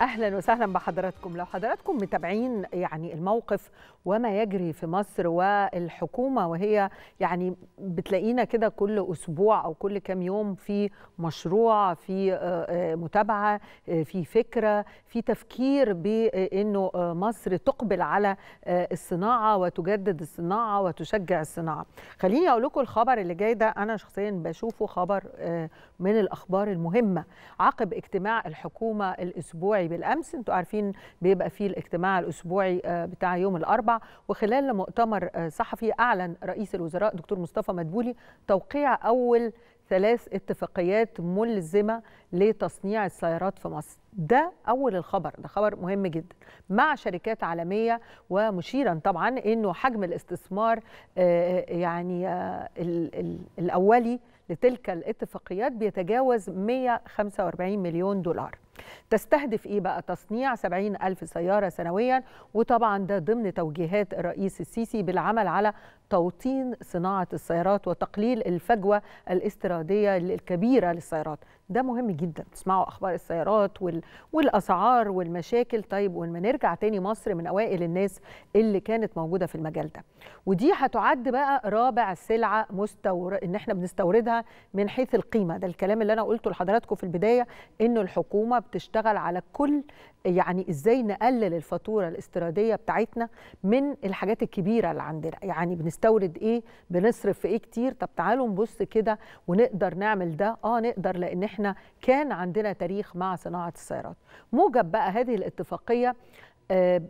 أهلا وسهلا بحضراتكم. لو حضراتكم متابعين يعني الموقف وما يجري في مصر والحكومة وهي يعني بتلاقينا كده كل أسبوع أو كل كام يوم في مشروع في متابعة في فكرة في تفكير بإنه مصر تقبل على الصناعة وتجدد الصناعة وتشجع الصناعة. خليني أقول لكم الخبر اللي جاي ده أنا شخصيا بشوفه خبر من الأخبار المهمة. عقب اجتماع الحكومة الأسبوعي بالامس أنتوا عارفين بيبقى فيه الاجتماع الأسبوعي بتاع يوم الاربع وخلال مؤتمر صحفي أعلن رئيس الوزراء دكتور مصطفى مدبولي توقيع أول ثلاث اتفاقيات ملزمة لتصنيع السيارات في مصر. ده أول الخبر ده خبر مهم جدا. مع شركات عالمية ومشيرا طبعا إنه حجم الاستثمار يعني الأولي لتلك الاتفاقيات بيتجاوز 145 مليون دولار. تستهدف إيه بقى؟ تصنيع 70 ألف سيارة سنويا وطبعا ده ضمن توجيهات الرئيس السيسي بالعمل على توطين صناعة السيارات وتقليل الفجوة الاستيرادية الكبيرة للسيارات. ده مهم جدا. تسمعوا أخبار السيارات وال... والأسعار والمشاكل. طيب ولما نرجع تاني مصر من أوائل الناس اللي كانت موجودة في المجال ده. ودي هتعد بقى رابع سلعة مستور... إن إحنا بنستوردها من حيث القيمة. ده الكلام اللي أنا قلته لحضراتكم في البداية إنه الحكومة بتشتغل على كل يعني إزاي نقلل الفاتورة الاستيرادية بتاعتنا من الحاجات الكبيرة اللي عندنا. يعني بنستورد إيه؟ بنصرف في إيه كتير؟ طب تعالوا نبص كده ونقدر نعمل ده. آه نقدر لأن إحنا كان عندنا تاريخ مع صناعة السيارات. موجب بقى هذه الاتفاقية آه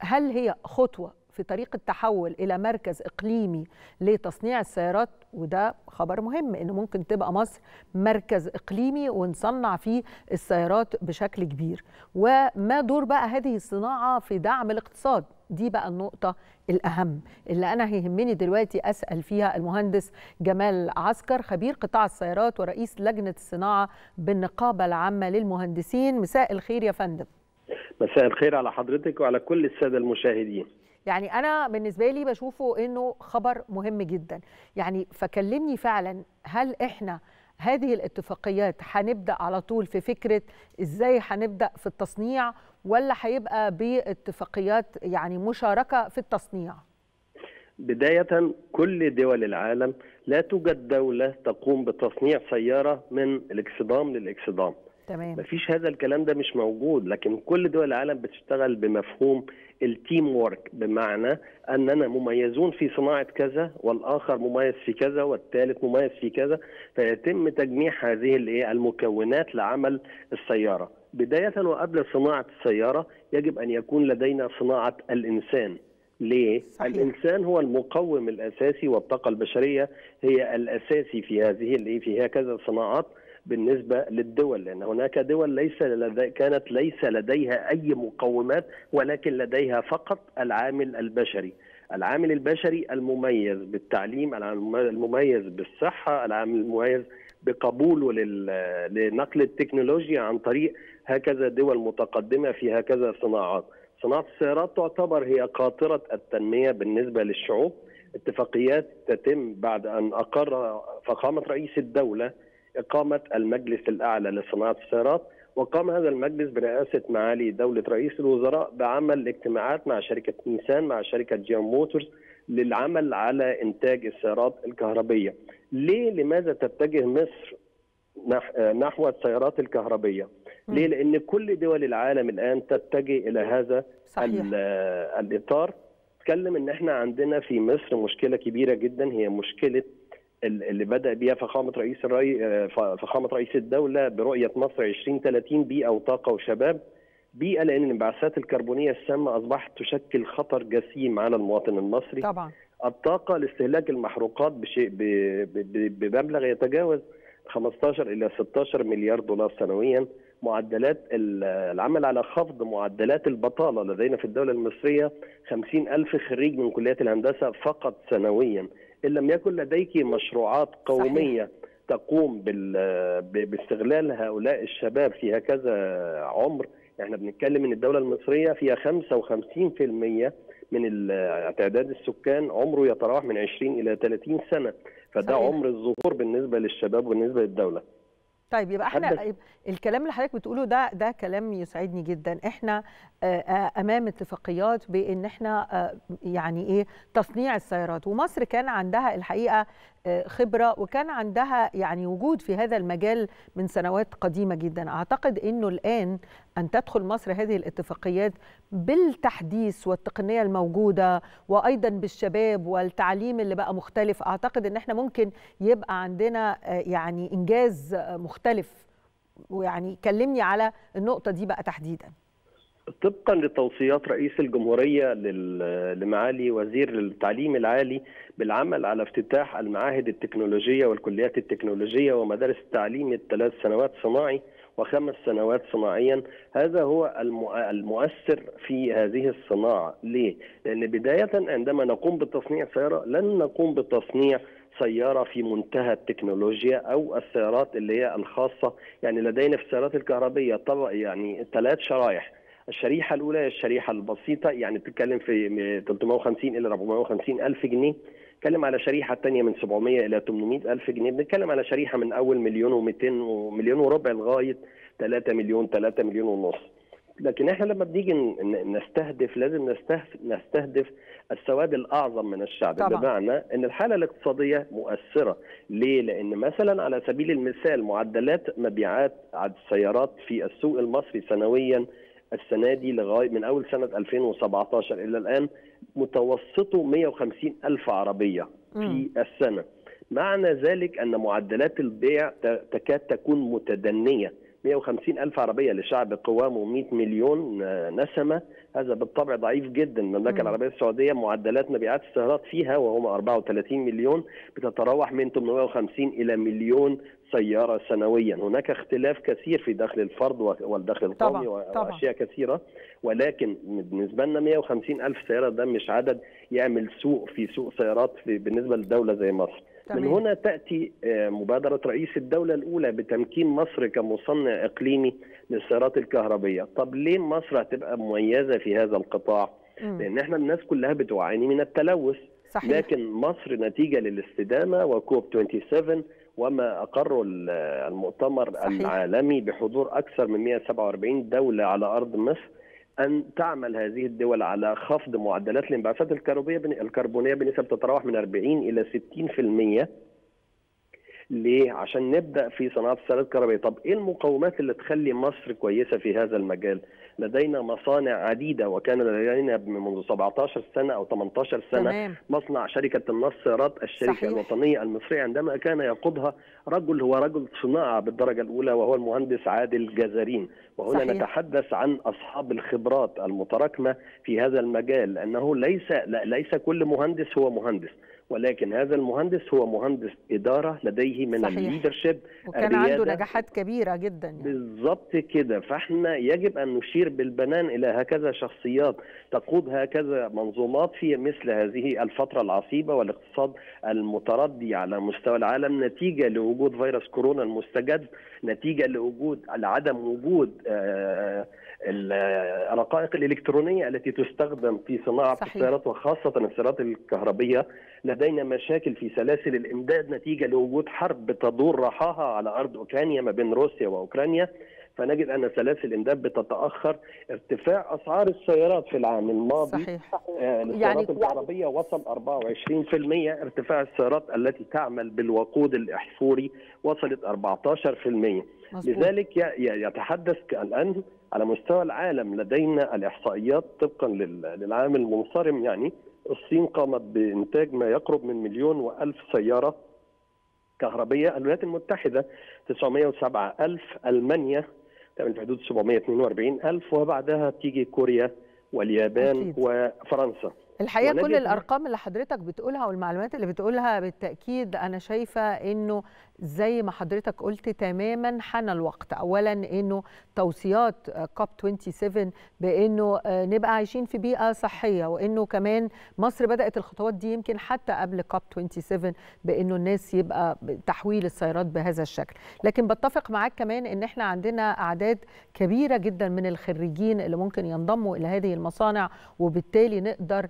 هل هي خطوة في طريق التحول إلى مركز إقليمي لتصنيع السيارات وده خبر مهم إنه ممكن تبقى مصر مركز إقليمي ونصنع فيه السيارات بشكل كبير. وما دور بقى هذه الصناعة في دعم الاقتصاد؟ دي بقى النقطة الأهم اللي أنا هيهمني دلوقتي أسأل فيها المهندس جمال عسكر خبير قطاع السيارات ورئيس لجنة الصناعة بالنقابة العامة للمهندسين. مساء الخير يا فندم. مساء الخير على حضرتك وعلى كل السادة المشاهدين. يعني أنا بالنسبة لي بشوفه إنه خبر مهم جدا. يعني فكلمني فعلا هل إحنا هذه الاتفاقيات هنبدأ على طول في فكرة إزاي هنبدأ في التصنيع ولا هيبقى باتفاقيات يعني مشاركة في التصنيع؟ بداية كل دول العالم لا توجد دولة تقوم بتصنيع سيارة من الاكسدام للاكسدام تمام مفيش هذا الكلام ده مش موجود لكن كل دول العالم بتشتغل بمفهوم ال team work بمعنى اننا مميزون في صناعة كذا والآخر مميز في كذا والثالث مميز في كذا فيتم تجميع هذه الايه المكونات لعمل السيارة بداية وقبل صناعة السيارة يجب أن يكون لدينا صناعة الإنسان ليه؟ صحيح. الإنسان هو المقوم الأساسي والطاقة البشرية هي الأساسي في هذه الايه في هكذا الصناعات بالنسبة للدول لأن هناك دول ليس لدي كانت ليس لديها أي مقومات ولكن لديها فقط العامل البشري. العامل البشري المميز بالتعليم المميز بالصحة العامل المميز بقبوله لنقل التكنولوجيا عن طريق هكذا دول متقدمة في هكذا صناعات. صناعة السيارات تعتبر هي قاطرة التنمية بالنسبة للشعوب. اتفاقيات تتم بعد أن أقر فخامة رئيس الدولة إقامة المجلس الأعلى لصناعة السيارات وقام هذا المجلس برئاسة معالي دولة رئيس الوزراء بعمل اجتماعات مع شركة نيسان مع شركة جيم موتورز للعمل على إنتاج السيارات الكهربية. ليه؟ لماذا تتجه مصر نحو السيارات الكهربية؟ ليه؟ لأن كل دول العالم الآن تتجه إلى هذا صحيح. الإطار. تكلم إن إحنا عندنا في مصر مشكلة كبيرة جدا هي مشكلة اللي بدأ بها فخامة رئيس الرئي فخامة رئيس الدولة برؤية مصر 2030 بيئه وطاقه وشباب بيئه لأن الانبعاثات الكربونية السامة أصبحت تشكل خطر جسيم على المواطن المصري. طبعا. الطاقة لاستهلاك المحروقات بشيء بمبلغ يتجاوز 15 إلى 16 مليار دولار سنويا. معدلات العمل على خفض معدلات البطالة لدينا في الدولة المصرية 50 ألف خريج من كليات الهندسة فقط سنويا. إن لم يكن لديك مشروعات قومية صحيح. تقوم باستغلال هؤلاء الشباب في هكذا عمر إحنا بنتكلم إن الدولة المصرية فيها 55% من تعداد السكان عمره يتراوح من 20 إلى 30 سنة فده صحيح. عمر الظهور بالنسبة للشباب وبالنسبة للدولة طيب يبقى إحنا الكلام اللي حضرتك بتقوله ده ده كلام يسعدني جدا. إحنا أمام اتفاقيات بإن إحنا يعني إيه تصنيع السيارات. ومصر كان عندها الحقيقة خبرة وكان عندها يعني وجود في هذا المجال من سنوات قديمة جدا. أعتقد إنه الآن أن تدخل مصر هذه الاتفاقيات بالتحديث والتقنية الموجودة وأيضا بالشباب والتعليم اللي بقى مختلف. أعتقد إن إحنا ممكن يبقى عندنا يعني إنجاز مختلف. ويعني كلمني على النقطة دي بقى تحديدا. طبقا لتوصيات رئيس الجمهورية لمعالي وزير التعليم العالي بالعمل على افتتاح المعاهد التكنولوجية والكليات التكنولوجية ومدارس التعليم الثلاث سنوات صناعي. وخمس سنوات صناعيا. هذا هو المؤثر في هذه الصناعة. ليه؟ لأن بداية عندما نقوم بتصنيع سيارة لن نقوم بتصنيع سيارة في منتهى التكنولوجيا أو السيارات اللي هي الخاصة. يعني لدينا في السيارات الكهربية طبعا يعني ثلاث شرائح. الشريحة الأولى هي الشريحة البسيطة يعني بتتكلم في 350 إلى 450 ألف جنيه. بنتكلم على شريحة ثانية من 700 إلى 800 ألف جنيه. بنتكلم على شريحة من أول مليون و200 ومليون وربع لغاية 3 مليون 3 مليون ونص. لكن إحنا لما بنيجي نستهدف لازم نستهدف نستهدف السواد الأعظم من الشعب. طبعا. بمعنى إن الحالة الاقتصادية مؤثرة. ليه؟ لأن مثلا على سبيل المثال معدلات مبيعات السيارات في السوق المصري سنويا السنة دي لغاية من أول سنة 2017 إلى الآن متوسطه 150 ألف عربية في السنة. معنى ذلك أن معدلات البيع تكاد تكون متدنية. 150 ألف عربية لشعب قوامه 100 مليون نسمة. هذا بالطبع ضعيف جدا. المملكة العربية السعودية معدلات مبيعات السيارات فيها وهم 34 مليون بتتراوح من 850 إلى مليون سيارة سنويا. هناك اختلاف كثير في دخل الفرد والدخل القومي وأشياء كثيرة. ولكن بالنسبة لنا 150 ألف سيارة ده مش عدد يعمل سوق في سوق سيارات في بالنسبة لدولة زي مصر. من هنا تأتي مبادرة رئيس الدولة الأولى بتمكين مصر كمصنع إقليمي للسيارات الكهربية طب ليه مصر هتبقى مميزة في هذا القطاع م. لأن إحنا الناس كلها بتعاني من التلوث صحيح. لكن مصر نتيجة للاستدامة وكوب 27 وما أقره المؤتمر صحيح. العالمي بحضور أكثر من 147 دولة على أرض مصر أن تعمل هذه الدول على خفض معدلات الانبعاثات الكربونية بنسب تتراوح من 40 إلى 60% ليه؟ عشان نبدأ في صناعة السيارات الكهربائية، طب إيه المقومات اللي تخلي مصر كويسة في هذا المجال؟ لدينا مصانع عديدة وكان لدينا منذ 17 سنة أو 18 سنة تمام. مصنع شركة النصرات الشركة صحيح. الوطنية المصرية عندما كان يقودها رجل هو رجل صناعة بالدرجة الأولى وهو المهندس عادل جزرين وهنا صحيح. نتحدث عن أصحاب الخبرات المتراكمة في هذا المجال لأنه ليس لا ليس كل مهندس هو مهندس ولكن هذا المهندس هو مهندس إدارة لديه من. الليدرشيب وكان عنده نجاحات كبيرة جدا يعني. بالضبط كده فاحنا يجب أن نشير بالبنان إلى هكذا شخصيات تقود هكذا منظومات في مثل هذه الفترة العصيبة والاقتصاد المتردي على مستوى العالم نتيجة لوجود فيروس كورونا المستجد نتيجة لوجود لعدم وجود آه الرقائق الإلكترونية التي تستخدم في صناعة صحيح. السيارات وخاصة السيارات الكهربية لدينا مشاكل في سلاسل الإمداد نتيجة لوجود حرب تدور رحاها على أرض أوكرانيا ما بين روسيا وأوكرانيا. فنجد أن سلاسل الإمداد بتتأخر. ارتفاع أسعار السيارات في العام الماضي صحيح. آه للسيارات الكهربيه وصل 24% ارتفاع السيارات التي تعمل بالوقود الإحفوري وصلت 14% مظبوط. لذلك يتحدث الان على مستوى العالم لدينا الإحصائيات طبقا للعام المنصرم يعني. الصين قامت بإنتاج ما يقرب من مليون وألف سيارة كهربية الولايات المتحدة 907 ألف ألمانيا تعمل في حدود 742 ألف وبعدها تيجي كوريا واليابان أكيد. وفرنسا الحقيقة كل الأرقام اللي حضرتك بتقولها والمعلومات اللي بتقولها بالتأكيد أنا شايفة إنه زي ما حضرتك قلت تماما حان الوقت. اولا إنه توصيات كوب 27 بإنه آه، نبقى عايشين في بيئة صحية وإنه كمان مصر بدأت الخطوات دي يمكن حتى قبل كوب 27 بإنه الناس يبقى تحويل السيارات بهذا الشكل. لكن بتفق معاك كمان إن إحنا عندنا أعداد كبيرة جدا من الخريجين اللي ممكن ينضموا إلى هذه المصانع وبالتالي نقدر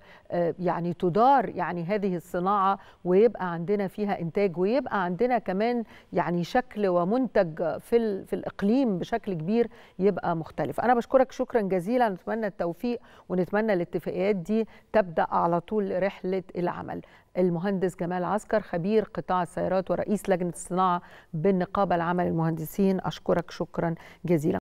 يعني تدار يعني هذه الصناعة ويبقى عندنا فيها إنتاج ويبقى عندنا كمان يعني شكل ومنتج في في الإقليم بشكل كبير يبقى مختلف. أنا بشكرك شكرا جزيلا نتمنى التوفيق ونتمنى الاتفاقيات دي تبدأ على طول رحلة العمل. المهندس جمال عسكر خبير قطاع السيارات ورئيس لجنة الصناعة بالنقابة العامه للمهندسين أشكرك شكرا جزيلا.